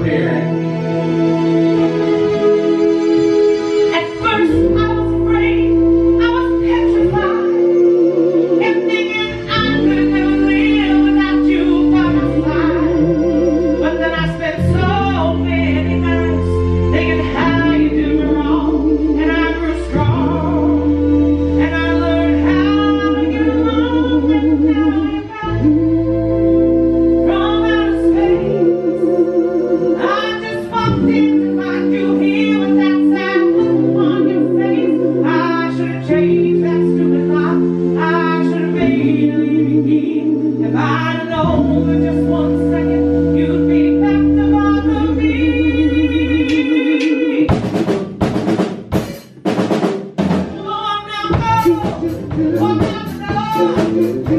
prepare. do, do, do, do,